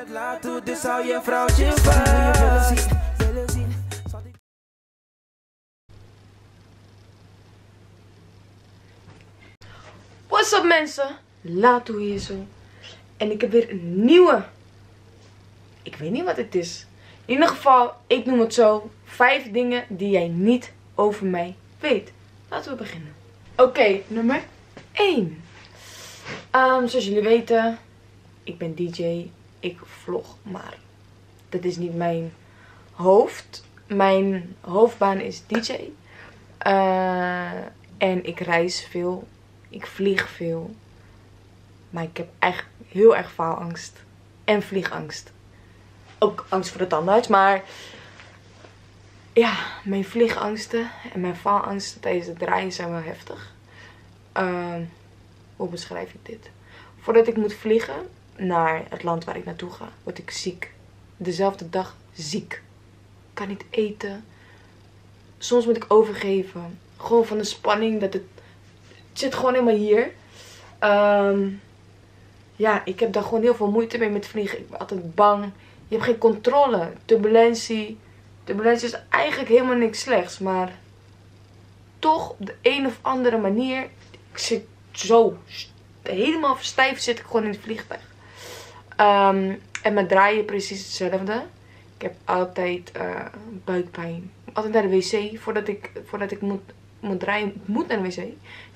met laat toe, dus hou je vrouwtje vast. What's up mensen? Lato hier zo. En ik heb weer een nieuwe. Ik weet niet wat het is. In ieder geval, ik noem het zo. Vijf dingen die jij niet over mij weet. Laten we beginnen. Oké, nummer 1. zoals jullie weten, ik ben DJ. Ik vlog, maar dat is niet mijn hoofd. Mijn hoofdbaan is DJ. Eh, en ik reis veel. Ik vlieg veel. Maar ik heb echt heel erg faalangst. En vliegangst. Ook angst voor de tandarts. Maar ja, mijn vliegangsten en mijn faalangsten tijdens het draaien zijn wel heftig. Ehm, hoe beschrijf ik dit? Voordat ik moet vliegen naar het land waar ik naartoe ga, word ik ziek. Dezelfde dag ziek. Kan niet eten. Soms moet ik overgeven. Gewoon van de spanning dat het het zit gewoon helemaal hier. Ehm, ja, ik heb daar gewoon heel veel moeite mee met vliegen. Ik ben altijd bang. Je hebt geen controle. Turbulentie. Turbulentie is eigenlijk helemaal niks slechts. Maar toch op de een of andere manier. Ik zit zo helemaal verstijfd zit ik gewoon in het vliegtuig. Ehm, en met draaien precies hetzelfde. Ik heb altijd eh, buikpijn. Altijd naar de wc voordat ik, voordat ik moet, moet draaien. Moet naar de wc.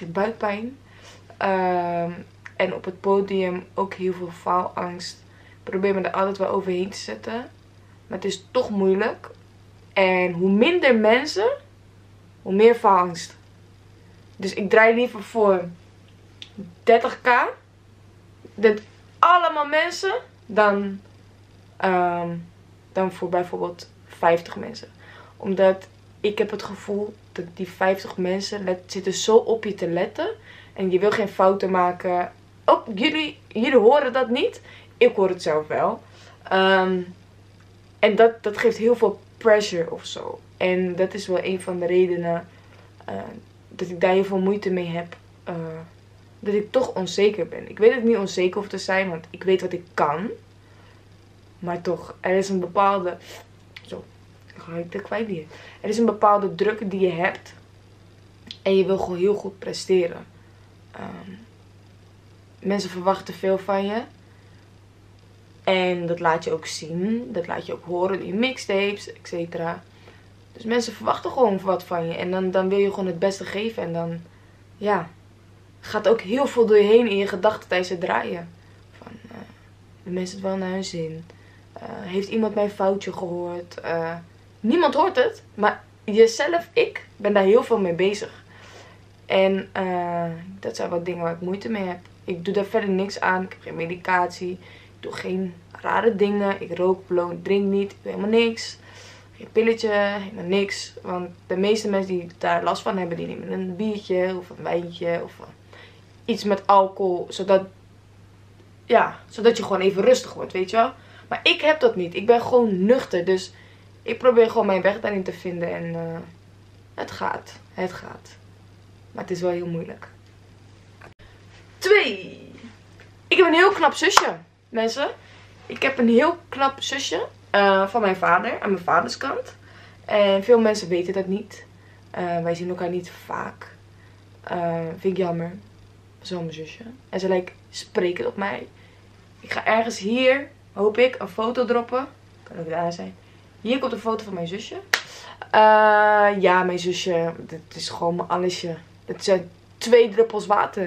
Ik buikpijn. Ehm, en op het podium ook heel veel faalangst. Ik probeer me er altijd wel overheen te zetten. Maar het is toch moeilijk. En hoe minder mensen, hoe meer faalangst. Dus ik draai liever voor 30k. Dit allemaal mensen. Dan, ehm, dan voor bijvoorbeeld 50 mensen. Omdat ik heb het gevoel dat die 50 mensen let, zitten zo op je te letten. En je wil geen fouten maken. Ook jullie, jullie horen dat niet. Ik hoor het zelf wel. Ehm, en dat, dat geeft heel veel pressure of zo. En dat is wel een van de redenen eh, dat ik daar heel veel moeite mee heb. eh, dat ik toch onzeker ben. Ik weet ik niet onzeker hoef te zijn, want ik weet wat ik kan. Maar toch, er is een bepaalde. Zo, ga ik de kwijt hier. Er is een bepaalde druk die je hebt. En je wil gewoon heel goed presteren. Ehm, mensen verwachten veel van je. En dat laat je ook zien. Dat laat je ook horen in mixtapes, et cetera. Dus mensen verwachten gewoon wat van je. En dan, dan wil je gewoon het beste geven. En dan, ja, gaat ook heel veel door je heen in je gedachten tijdens het draaien. Van, eh de mensen het wel naar hun zin? Eh, heeft iemand mijn foutje gehoord? Eh, niemand hoort het. Maar jezelf, ik, ben daar heel veel mee bezig. En dat zijn wat dingen waar ik moeite mee heb. Ik doe daar verder niks aan. Ik heb geen medicatie. Ik doe geen rare dingen. Ik rook, bloot, drink niet. Ik doe helemaal niks. Geen pilletje, helemaal niks. Want de meeste mensen die daar last van hebben, die nemen een biertje of een wijntje of eh, iets met alcohol. Zodat, ja, zodat je gewoon even rustig wordt, weet je wel. Maar ik heb dat niet. Ik ben gewoon nuchter. Dus ik probeer gewoon mijn weg daarin te vinden. En eh, het gaat. Het gaat. Maar het is wel heel moeilijk. Twee. Ik heb een heel knap zusje, mensen. Ik heb een heel knap zusje eh, van mijn vader, aan mijn vaders kant. En veel mensen weten dat niet. Eh, wij zien elkaar niet vaak. Vind ik jammer. Zo mijn zusje. En ze lijkt sprekend op mij. Ik ga ergens hier, hoop ik, een foto droppen. Kan ook daar zijn. Hier komt een foto van mijn zusje. Eh, ja, mijn zusje, dit is gewoon mijn allesje. Het zijn twee druppels water.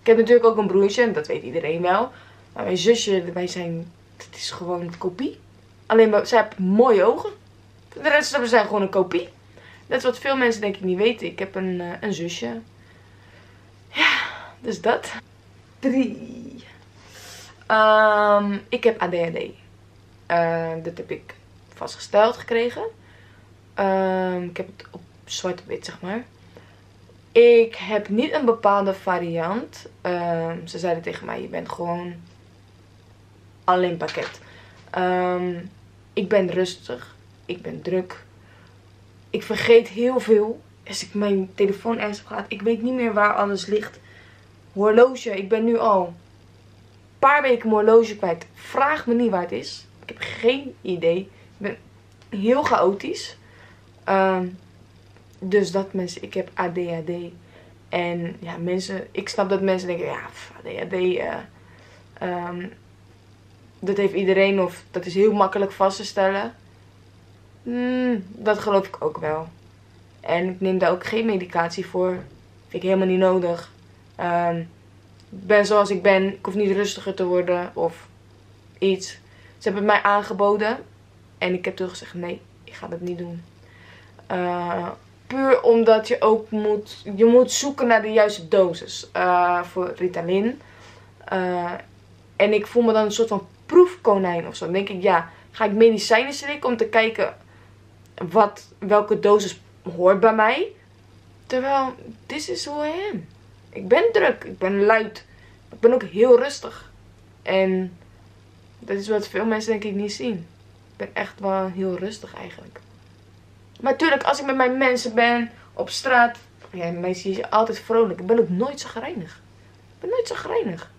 Ik heb natuurlijk ook een broertje, en dat weet iedereen wel. Maar mijn zusje, wij zijn, het is gewoon een kopie. Alleen, zij heeft mooie ogen. De rest we zijn gewoon een kopie. Dat is wat veel mensen denk ik niet weten. Ik heb een, eh, een zusje. Dus dat. Drie. Ehm, ik heb ADHD. Eh, dat heb ik vastgesteld gekregen. Ehm, ik heb het op zwart op wit, zeg maar. Ik heb niet een bepaalde variant. Ehm, ze zeiden tegen mij, je bent gewoon alleen pakket. Ik ben rustig. Ik ben druk. Ik vergeet heel veel. Als ik mijn telefoon ergens op gaat, ik weet niet meer waar alles ligt. Horloge, ik ben nu al een paar weken mijn horloge kwijt. Vraag me niet waar het is. Ik heb geen idee. Ik ben heel chaotisch. Ehm, dus dat mensen, ik heb ADHD. En ja, mensen, ik snap dat mensen denken, ja, ADHD, uh, um, dat heeft iedereen of dat is heel makkelijk vast te stellen. Mm, dat geloof ik ook wel. En ik neem daar ook geen medicatie voor. Vind ik helemaal niet nodig. Um, ben zoals ik ben. Ik hoef niet rustiger te worden of iets. Ze hebben het mij aangeboden. En ik heb toen gezegd, nee, ik ga dat niet doen. Uh, puur omdat je ook moet, je moet zoeken naar de juiste dosis uh, voor Ritalin. Uh, en ik voel me dan een soort van proefkonijn of zo. Dan denk ik, ja, ga ik medicijnen slikken om te kijken wat, welke dosis hoort bij mij. Terwijl, this is who I am. Ik ben druk, ik ben luid. Ik ben ook heel rustig. En dat is wat veel mensen denk ik niet zien. Ik ben echt wel heel rustig eigenlijk. Maar natuurlijk, als ik met mijn mensen ben, op straat. Ja, mensen zie je altijd vrolijk. Ik ben ook nooit zo gereinig. Ik ben nooit zo gereinig.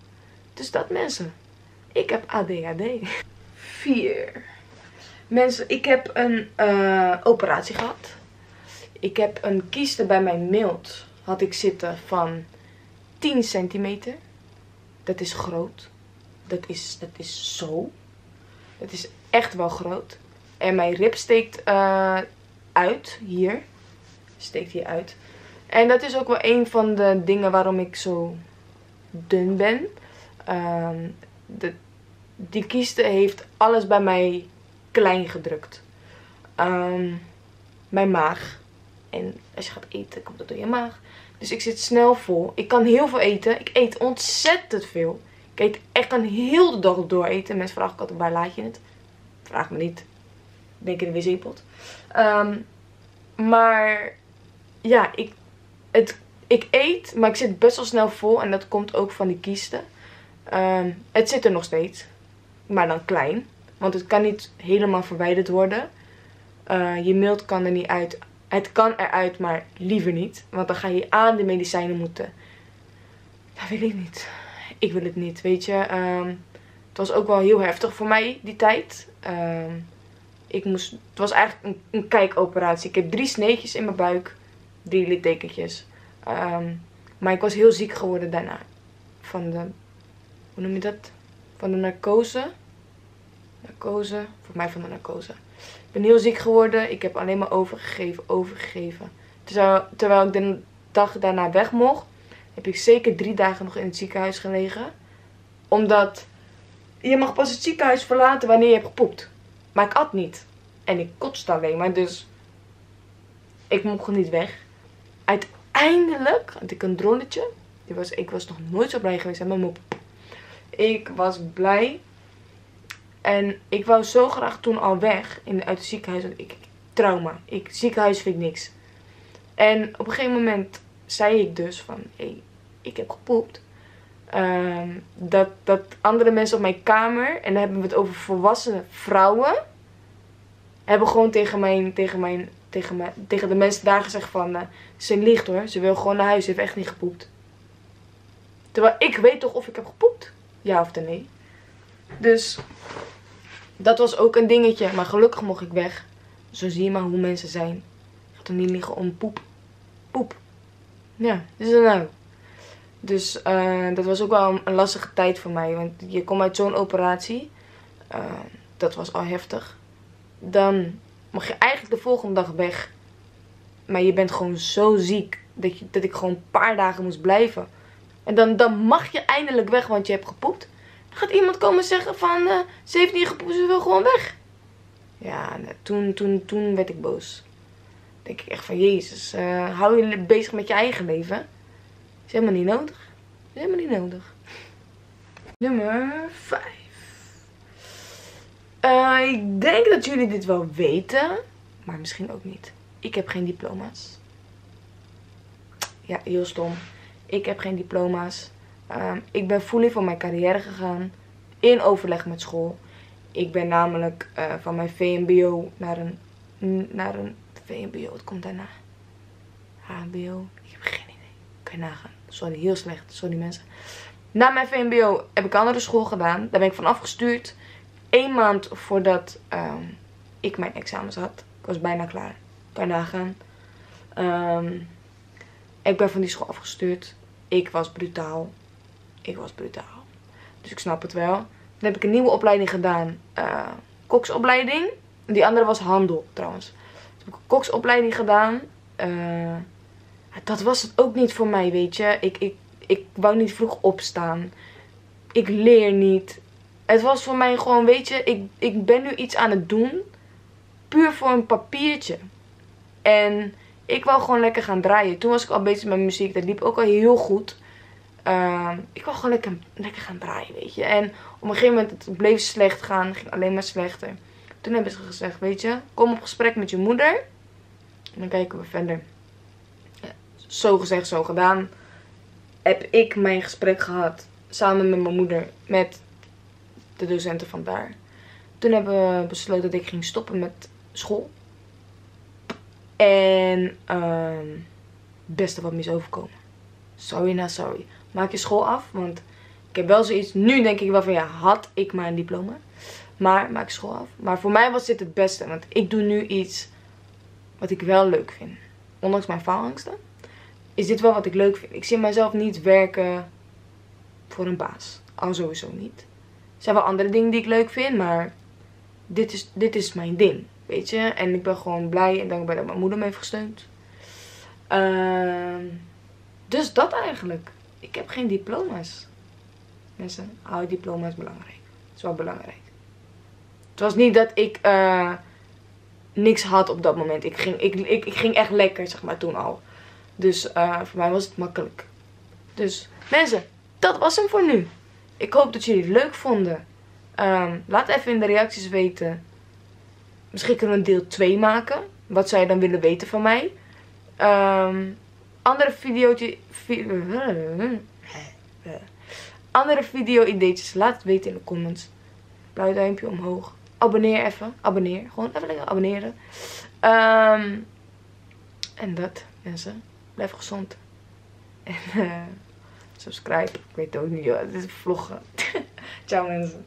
Dus dat mensen. Ik heb ADHD. 4. Mensen, ik heb een uh, operatie gehad. Ik heb een kieste bij mijn mild had ik zitten van 10 centimeter. Dat is groot. Dat is, dat is zo. Dat is echt wel groot. En mijn rib steekt uh, uit. Hier. Steekt hier uit. En dat is ook wel een van de dingen waarom ik zo dun ben. Um, de, die kieste heeft alles bij mij klein gedrukt. Um, mijn maag. En als je gaat eten, komt dat door je maag. Dus ik zit snel vol. Ik kan heel veel eten. Ik eet ontzettend veel. Ik eet echt een heel de dag door eten. Mensen vragen altijd, waar laat je het? Vraag me niet. Denk in de wc-pot. Um, maar ja, ik, het, ik eet, maar ik zit best wel snel vol. En dat komt ook van die kiesten. Um, het zit er nog steeds. Maar dan klein. Want het kan niet helemaal verwijderd worden. Uh, je mild kan er niet uit. Het kan eruit, maar liever niet. Want dan ga je aan de medicijnen moeten. Dat wil ik niet. Ik wil het niet, weet je. Um, het was ook wel heel heftig voor mij, die tijd. Um, ik moest, het was eigenlijk een, een, kijkoperatie. Ik heb drie sneetjes in mijn buik. Drie littekentjes. Um, maar ik was heel ziek geworden daarna. Van de, hoe noem je dat? Van de narcose. Narcose. Voor mij van de narcose. Heel ziek geworden. Ik heb alleen maar overgegeven, overgegeven. Terwijl, ik de dag daarna weg mocht, heb ik zeker drie dagen nog in het ziekenhuis gelegen. Omdat je mag pas het ziekenhuis verlaten wanneer je hebt gepoept. Maar ik at niet. En ik kotste alleen maar. Dus ik mocht niet weg. Uiteindelijk had ik een dronnetje. Was, ik was nog nooit zo blij geweest met mijn mop. Ik was blij en ik wou zo graag toen al weg in, uit het ziekenhuis. Ik, trauma. Ik, ziekenhuis vind ik niks. En op een gegeven moment zei ik dus van, hey, ik heb gepoept. Um, dat, dat andere mensen op mijn kamer, en dan hebben we het over volwassen vrouwen, hebben gewoon tegen, mijn, tegen, mijn, tegen, tegen de mensen daar gezegd van, uh, ze liegt hoor, ze wil gewoon naar huis, ze heeft echt niet gepoept. Terwijl ik weet toch of ik heb gepoept? Ja of nee. Dus dat was ook een dingetje. Maar gelukkig mocht ik weg. Zo zie je maar hoe mensen zijn. Ik ga toch niet liggen om poep. Poep. Ja, is er nou. Dus uh, dat was ook wel een, lastige tijd voor mij. Want je komt uit zo'n operatie. Uh, dat was al heftig. Dan mag je eigenlijk de volgende dag weg. Maar je bent gewoon zo ziek. Dat, je, dat ik gewoon een paar dagen moest blijven. En dan, dan mag je eindelijk weg, want je hebt gepoept gaat iemand komen zeggen van uh, ze heeft niet gepoept, ze wil gewoon weg. Ja, toen, toen, toen werd ik boos. Denk ik echt van Jezus, uh, hou je bezig met je eigen leven. Is helemaal niet nodig. Is helemaal niet nodig. Nummer 5. Uh, eh, ik denk dat jullie dit wel weten, maar misschien ook niet. Ik heb geen diploma's. Ja, heel stom. Ik heb geen diploma's. Um, ik ben fully voor mijn carrière gegaan. In overleg met school. Ik ben namelijk uh, van mijn VMBO naar een, naar een VMBO. Wat komt daarna? HBO. Ik heb geen idee. Kan je nagaan. Sorry, heel slecht. Sorry mensen. Na mijn VMBO heb ik andere school gedaan. Daar ben ik van afgestuurd. Eén maand voordat ehm, ik mijn examens had. Ik was bijna klaar. Kan je nagaan. Ehm, ik ben van die school afgestuurd. Ik was brutaal. Ik was brutaal. Dus ik snap het wel. Dan heb ik een nieuwe opleiding gedaan. Uh, koksopleiding. Die andere was handel trouwens. Toen heb ik een koksopleiding gedaan. Uh, dat was het ook niet voor mij, weet je. Ik, ik, ik wou niet vroeg opstaan. Ik leer niet. Het was voor mij gewoon, weet je, ik, ik ben nu iets aan het doen. Puur voor een papiertje. En ik wou gewoon lekker gaan draaien. Toen was ik al bezig met muziek. Dat liep ook al heel goed. Uh, ik wou gewoon lekker, gaan draaien, weet je. En op een gegeven moment het bleef slecht gaan. Het ging alleen maar slechter. Toen hebben ze gezegd, weet je, kom op gesprek met je moeder. En dan kijken we verder zo gezegd, zo gedaan, heb ik mijn gesprek gehad samen met mijn moeder, met de docenten van daar. Toen hebben we besloten dat ik ging stoppen met school. En uh, beste wat me is overkomen. Sorry na sorry. Maak je school af, want ik heb wel zoiets. Nu denk ik wel van ja, had ik een diploma. Maar maak je school af. Maar voor mij was dit het beste, want ik doe nu iets wat ik wel leuk vind. Ondanks mijn faalangsten is dit wel wat ik leuk vind. Ik zie mezelf niet werken voor een baas. Al sowieso niet. Er zijn wel andere dingen die ik leuk vind, maar dit is, dit is mijn ding. Weet je? En ik ben gewoon blij en dankbaar dat mijn moeder me heeft gesteund. Uh, dus dat eigenlijk. Ik heb geen diploma's. Mensen, hou diploma's belangrijk. Het is wel belangrijk. Het was niet dat ik uh, niks had op dat moment. Ik ging, ik, ik, ik ging echt lekker, zeg maar, toen al. Dus uh, voor mij was het makkelijk. Dus mensen, dat was hem voor nu. Ik hoop dat jullie het leuk vonden. Um, laat even in de reacties weten. Misschien kunnen we een deel 2 maken. Wat zou je dan willen weten van mij? Um, andere video's. andere video ideetjes. Laat het weten in de comments. Blauw duimpje omhoog. Abonneer even. Abonneer. Gewoon even lekker abonneren. Um, en dat, mensen. Blijf gezond. En uh, subscribe. Ik weet het ook niet, joh. Dit is vloggen. Ciao mensen.